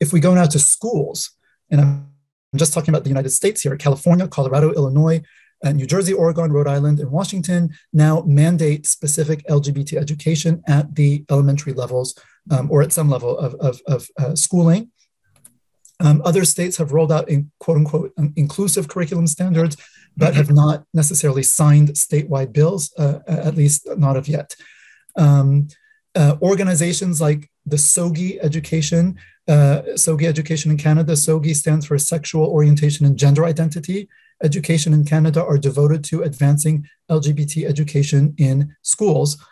if we go now to schools, and I'm just talking about the United States here, California, Colorado, Illinois, uh, New Jersey, Oregon, Rhode Island, and Washington now mandate specific LGBT education at the elementary levels um, or at some level of, of, of uh, schooling. Um, other states have rolled out in quote unquote inclusive curriculum standards, but have not necessarily signed statewide bills, uh, at least not of yet. Um, uh, organizations like the SOGI Education, uh, SOGI Education in Canada, SOGI stands for Sexual Orientation and Gender Identity, education in Canada are devoted to advancing LGBT education in schools.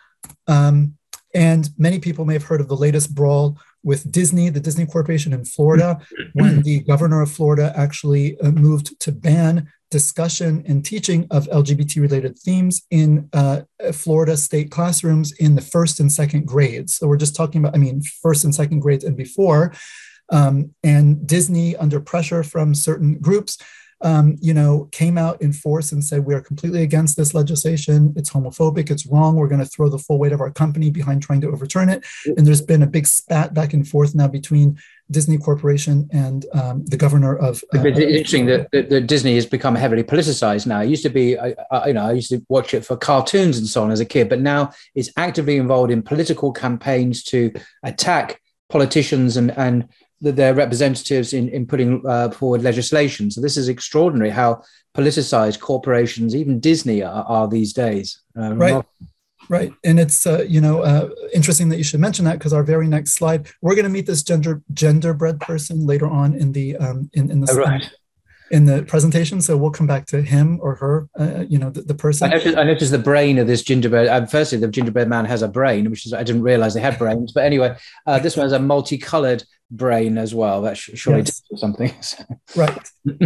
Um, and many people may have heard of the latest brawl with Disney, the Disney Corporation in Florida, when the governor of Florida actually uh, moved to ban discussion and teaching of LGBT related themes in uh, Florida state classrooms in the first and second grades. So we're just talking about, I mean, first and second grades and before. Um, and Disney, under pressure from certain groups, um, you know, came out in force and said, we are completely against this legislation. It's homophobic. It's wrong. We're going to throw the full weight of our company behind trying to overturn it. And there's been a big spat back and forth now between Disney Corporation and um, the governor of. Uh, it's interesting that, that, that, Disney has become heavily politicized now. It used to be, I, I, you know, I used to watch it for cartoons and so on as a kid, but now it's actively involved in political campaigns to attack politicians and and their representatives in, in putting uh, forward legislation. So this is extraordinary how politicized corporations, even Disney, are, are these days. Uh, right. Right, and it's uh, you know uh, interesting that you should mention that because our very next slide, we're going to meet this gender genderbread person later on in the um, in in the oh, right in the presentation. So we'll come back to him or her, uh, you know, the, the person. I noticed, I noticed, the brain of this gingerbread. Uh, firstly, the gingerbread man has a brain, which is I didn't realize they had brains. But anyway, uh, this one has a multicolored brain as well. That surely yes. something. Right.